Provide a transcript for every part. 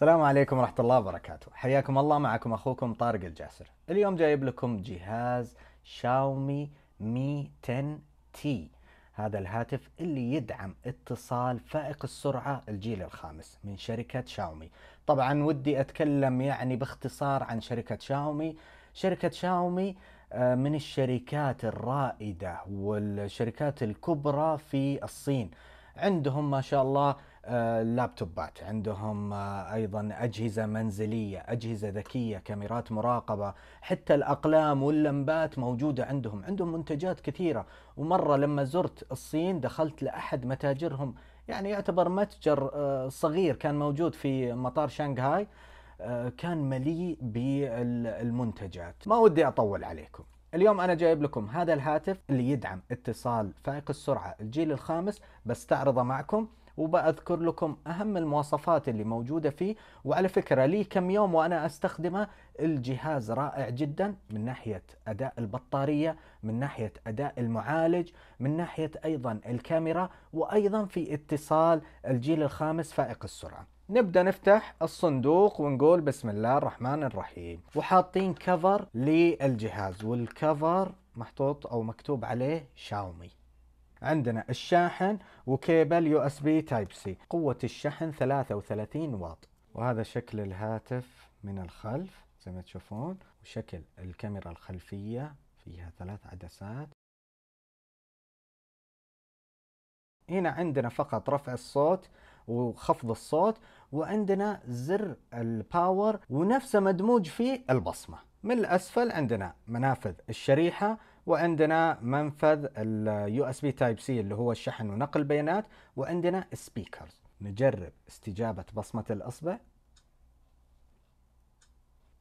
السلام عليكم ورحمة الله وبركاته. حياكم الله معكم أخوكم طارق الجاسر. اليوم جايب لكم جهاز شاومي مي 10 تي. هذا الهاتف اللي يدعم اتصال فائق السرعة الجيل الخامس من شركة شاومي. طبعا ودي أتكلم يعني باختصار عن شركة شاومي. شركة شاومي آه، من الشركات الرائدة والشركات الكبرى في الصين. عندهم ما شاء الله آه، لابتوبات عندهم آه، أيضا أجهزة منزلية أجهزة ذكية كاميرات مراقبة حتى الأقلام واللمبات موجودة عندهم. عندهم منتجات كثيرة. ومرة لما زرت الصين دخلت لأحد متاجرهم يعني يعتبر متجر آه، صغير كان موجود في مطار شنغهاي كان مليء بالمنتجات. ما ودي أطول عليكم. اليوم أنا جايب لكم هذا الهاتف اللي يدعم اتصال فائق السرعة. الجيل الخامس بستعرضه معكم. وبأذكر لكم أهم المواصفات اللي موجودة فيه. وعلى فكرة لي كم يوم وأنا أستخدمه الجهاز رائع جدا من ناحية أداء البطارية من ناحية أداء المعالج من ناحية أيضا الكاميرا وأيضا في اتصال الجيل الخامس فائق السرعة. نبدأ نفتح الصندوق ونقول بسم الله الرحمن الرحيم. وحاطين كفر للجهاز والكفر محطوط أو مكتوب عليه شاومي عندنا الشاحن و cable USB Type-C قوة الشحن 33 واط. وهذا شكل الهاتف من الخلف زي ما تشوفون. وشكل الكاميرا الخلفية فيها ثلاث عدسات. هنا عندنا فقط رفع الصوت وخفض الصوت وعندنا زر ال power ونفسه مدموج فيه البصمة. من الأسفل عندنا منافذ الشريحة وعندنا منفذ ال USB Type-C اللي هو الشحن ونقل بيانات وعندنا speakers نجرب استجابة بصمة الأصبع.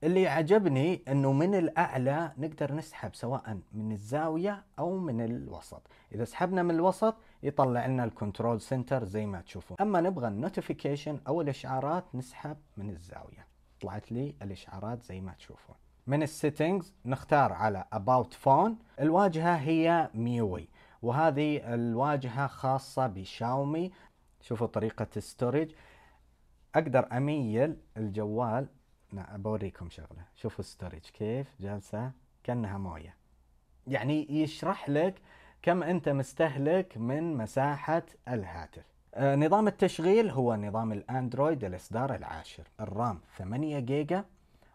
اللي عجبني إنه من الأعلى نقدر نسحب سواء من الزاوية أو من الوسط. إذا سحبنا من الوسط يطلع لنا ال control center زي ما تشوفون. أما نبغى ال notification أو الإشعارات نسحب من الزاوية. طلعت لي الإشعارات زي ما تشوفون. من ال settings نختار على About Phone. الواجهة هي ميوي وهذه الواجهة خاصة بشاومي. شوفوا طريقة ال storage أقدر أميل الجوال. بوريكم شغلة. شوفوا ال storage كيف؟ جالسة كأنها موية. يعني يشرح لك كم أنت مستهلك من مساحة الهاتف. آه نظام التشغيل هو نظام الأندرويد الإصدار العاشر. ال RAM 8 جيجا.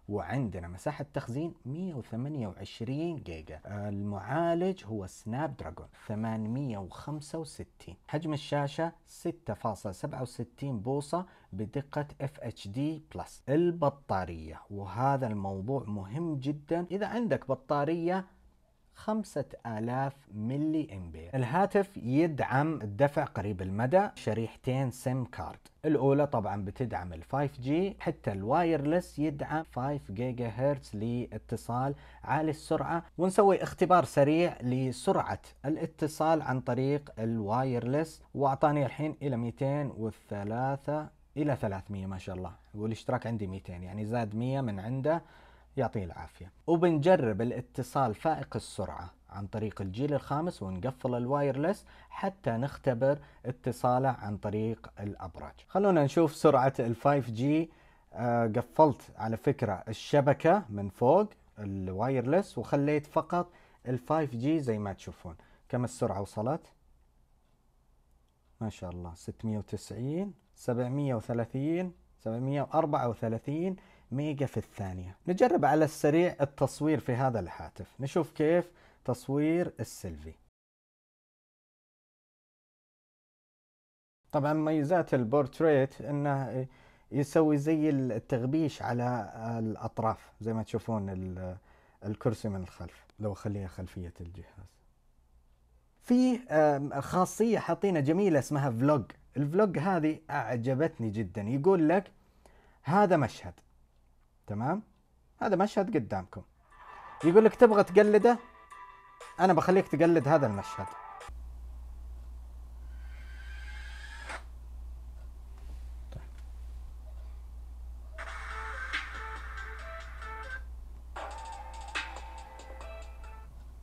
وعندنا مساحة تخزين 128 جيجا. المعالج هو سناب دراجون 865 حجم الشاشة 6.67 بوصة بدقة FHD plus البطارية وهذا الموضوع مهم جدا. إذا عندك بطارية خمسة آلاف ملي إمبير. الهاتف يدعم الدفع قريب المدى شريحتين SIM card. الأولى طبعا بتدعم ال 5G حتى ال wireless يدعم 5 جيجا هرتز لاتصال عالي السرعة. ونسوي اختبار سريع لسرعة الاتصال عن طريق ال wireless وأعطاني الحين إلى 203 إلى 300 ما شاء الله. والاشتراك عندي 200 يعني زاد 100 من عنده يعطيه العافية. وبنجرب الاتصال فائق السرعة عن طريق الجيل الخامس ونقفل ال wireless حتى نختبر اتصاله عن طريق الأبراج. خلونا نشوف سرعة ال 5G آه قفلت على فكرة الشبكة من فوق ال wireless وخليت فقط ال 5G زي ما تشوفون. كم السرعة وصلت؟ ما شاء الله 690 730 734 ميجا في الثانية. نجرب على السريع التصوير في هذا الهاتف. نشوف كيف تصوير السيلفي. طبعا ميزات البورتريت إنه يسوي زي التغبيش على الأطراف زي ما تشوفون الكرسي من الخلف لو أخليها خلفية الجهاز. في خاصية حاطينها جميلة اسمها vlog. ال vlog هذه أعجبتني جدا. يقول لك هذا مشهد. تمام؟ هذا مشهد قدامكم. يقول لك تبغى تقلده؟ أنا بخليك تقلد هذا المشهد.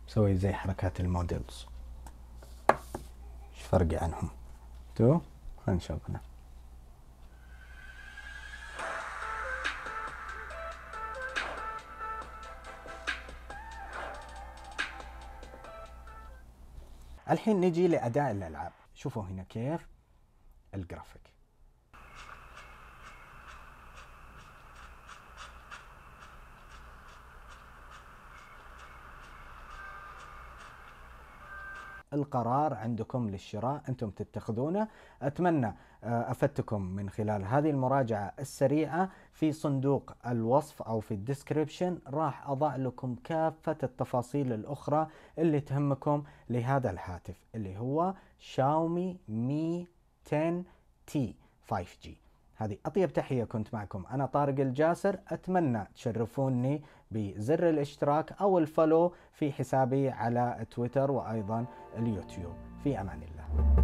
سوي زي حركات ال models. إيش فرقي عنهم؟ تو؟ خلينا نشوفنا الحين نجي لأداء الألعاب. شوفوا هنا كيف الجرافيك. القرار عندكم للشراء أنتم تتخذونه. أتمنى آه، أفدتكم من خلال هذه المراجعة السريعة في صندوق الوصف أو في ال description. راح أضع لكم كافة التفاصيل الأخرى اللي تهمكم لهذا الهاتف اللي هو شاومي Mi 10T 5G هذه أطيب تحية كنت معكم. أنا طارق الجاسر أتمنى تشرفوني بزر الاشتراك أو ال follow في حسابي على تويتر وأيضا اليوتيوب. في أمان الله.